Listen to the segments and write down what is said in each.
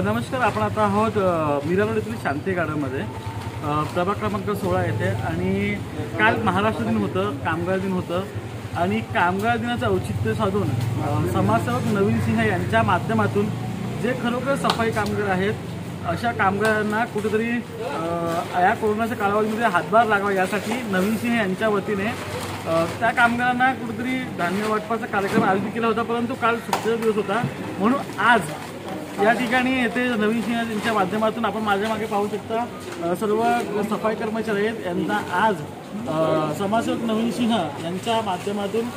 नमस्कार आपण आता आहोत अ, मीरा रोड येथील शांती गार्डनमध्ये प्रभाग क्रमांक सोळा येथे. आणि काल महाराष्ट्र दिन होतं कामगार दिन होतं. आणि कामगार दिनाचं औचित्य साधून समाजसेवक नवीन सिंह यांच्या माध्यमातून जे खरोखर सफाई कामगार आहेत अशा कामगारांना कुठेतरी या कोरोनाच्या कालावधीमध्ये हातभार लागावा यासाठी नवीन सिंह यांच्या वतीने त्या कामगारांना कुठेतरी धान्य वाटपाचा कार्यक्रम आयोजित केला होता परंतु काल सुट्टीचा दिवस होता. म्हणून आज या ठिकाणी येथे नवीन सिंह यांच्या माध्यमातून आपण माझ्या मागे पाहू शकता सर्व सफाई कर्मचारी आहेत. यांना आज समाजसेवक नवीन सिंह यांच्या माध्यमातून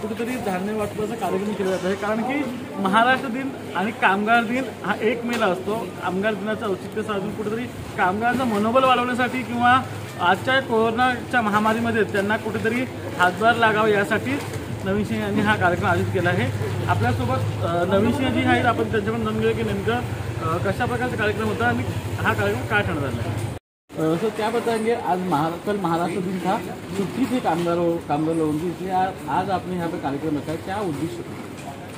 कुठेतरी धान्य वाटपाचा कार्यक्रम केला जात आहे. कारण की महाराष्ट्र दिन आणि कामगार दिन हा एक मेला असतो. कामगार दिनाचं औचित्य साधून कुठेतरी कामगारांचं मनोबल वाढवण्यासाठी किंवा आजच्या कोरोनाच्या महामारीमध्ये त्यांना कुठेतरी हातभार लागावा यासाठी नवीन सिंह यांनी हा कार्यक्रम आयोजित केला आहे. आपल्यासोबत अ, नवीन सिंह जी आहेत आपण त्यांच्याकडून जाणून घेऊया की नेमकं कशा प्रकारचा कार्यक्रम होता आणि हा कार्यक्रम काय ठरणार सर क्या बताएँगे आज महारा कल महाराष्ट्र दिन था. छुट्टी थी कामगारों कामगार लोगों की इसलिए आज आज आपने यहाँ पे कार्यक्रम रखा है. क्या उद्देश्य?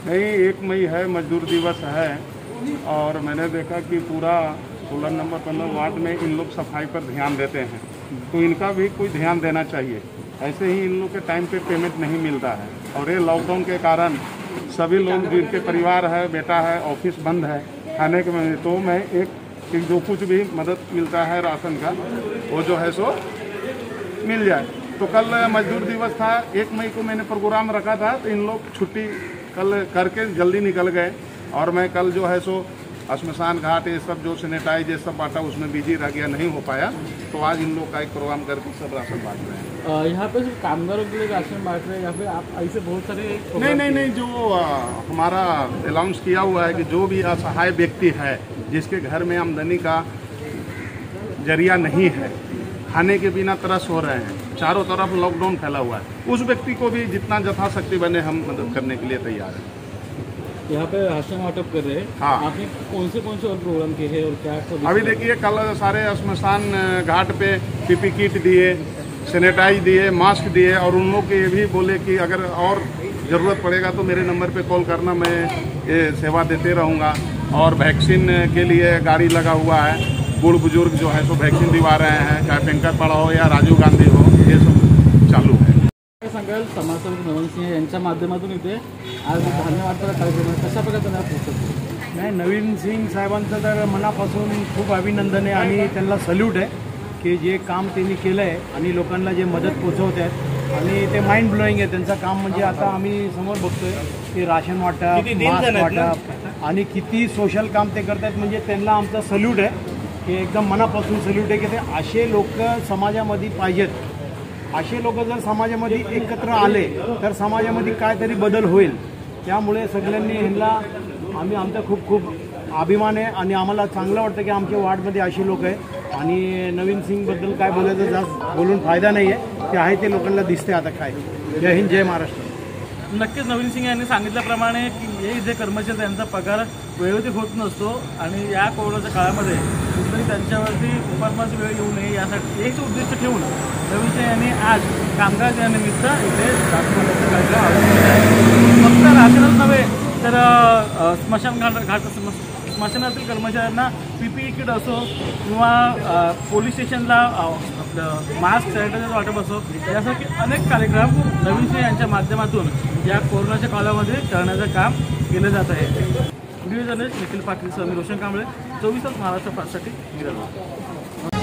नहीं एक मई है मजदूर दिवस है और मैंने देखा कि पूरा सोलह नंबर पंद्रह वार्ड में इन लोग सफ़ाई पर ध्यान देते हैं। तो इनका भी कोई ध्यान देना चाहिए। ऐसे ही इन लोग के टाइम पे पेमेंट नहीं मिलता है। और ये लॉकडाउन के कारण सभी लोग, जिनके परिवार है, बेटा है ऑफ़िस बंद है, खाने के में तो मैं एक जो कुछ भी मदद मिलता है राशन का, वो जो है सो मिल जाए। तो कल मजदूर दिवस था, एक मई को मैंने प्रोग्राम रखा था तो इन लोग छुट्टी कल करके जल्दी निकल गए। और मैं कल जो है सो शमशान घाट, ये सब जो सैनिटाइज ये सब बांटा, उसमें बिज़ी रह गया, नहीं हो पाया। तो आज इन लोग का एक प्रोग्राम करके सब राशन बांट रहे हैं। यहाँ पे सिर्फ़ कामगारों के लिए राशन बांट रहे हैं या फिर आप ऐसे बहुत सारे नहीं नहीं नहीं जो आ, हमारा अनाउंस किया हुआ है कि जो भी असहाय व्यक्ति है जिसके घर में आमदनी का ज़रिया नहीं है खाने के बिना तरस हो रहे हैं चारों तरफ़ लॉकडाउन फैला हुआ है उस व्यक्ति को भी जितना यथाशक्ति बने हम मदद करने के लिए तैयार हैं। यहाँ पे राशन वाटअप कर रहे हैं। हाँ। आपने कौन से कौन से और प्रोग्राम किए हैं और क्या अभी देखिए कल सारे शमशान घाट पे पीपी किट दिए सैनिटाइज दिए मास्क दिए और उन लोग के ये भी बोले कि अगर और ज़रूरत पड़ेगा तो मेरे नंबर पे कॉल करना मैं ये सेवा देते रहूँगा। और वैक्सीन के लिए गाड़ी लगा हुआ है बूढ़ बुज़ुर्ग जो है सो वैक्सीन दिवा रहे हैं चाहे पेंकर पड़ा हो या राजीव गांधी हो ये सब चालू है। काय सांगाल समाजसेवक नवन सिंह यांच्या माध्यमातून इथे आज धान्य वाटपाचा कार्यक्रम आहे कशा प्रकारचा नाही पोहोचत नाही नवीन सिंग साहेबांचं तर मनापासून खूप अभिनंदन आहे आणि त्यांना सल्यूट आहे. की जे काम त्यांनी केलं आहे आणि लोकांना जे मदत पोचवत आहेत आणि ते माइंड ब्लोईंग आहे. त्यांचं काम म्हणजे आता आम्ही समोर बघतोय की राशन वाटप मास्क वाटप आणि किती सोशल काम ते करतायत. म्हणजे त्यांना आमचा सल्यूट आहे की एकदम मनापासून सल्यूट आहे की ते असे लोक समाजामध्ये पाहिजेत. असे लोक जर समाजामध्ये एकत्र आले तर समाजामध्ये काहीतरी बदल होईल. त्यामुळे सगळ्यांनी ह्यांना आम्ही आमचा खूप खूप अभिमान आहे आणि आम्हाला चांगलं वाटतं की आमच्या वार्डमध्ये अशी लोक आहेत. आणि नवीन सिंगबद्दल काय बोलायचं जास्त बोलून फायदा नाही आहे ते आहे ते लोकांना दिसते आता काय. जय हिंद जय महाराष्ट्र. नक्कीच नवीन सिंग यांनी सांगितल्याप्रमाणे की हे जे कर्मचारी त्यांचा पगार वेळोवेळी होत नसतो आणि या कोरोनाच्या काळामध्ये कुठेतरी त्यांच्यावरती उपासमाची वेळ येऊ नये यासाठी हेच उद्दिष्ट ठेवून नवीन सिंग यांनी आज कामगार दिनानिमित्त इथे कार्यक्रम फक्त रात्रीच नव्हे तर स्मशान घाट घाट स्मशानातील कर्मचाऱ्यांना पीपीई किट असो किंवा पोलीस स्टेशनला आपलं मास्क सॅनिटायझर वाटप असो यासारखे अनेक कार्यक्रम नवीन सिंह यांच्या माध्यमातून या कोरोनाच्या काळामध्ये करण्याचं काम केलं जात आहे. Video journalist Nikhil Patil sir Roshan Kamble चोवीस तास महाराष्ट्रसाठी मिळालो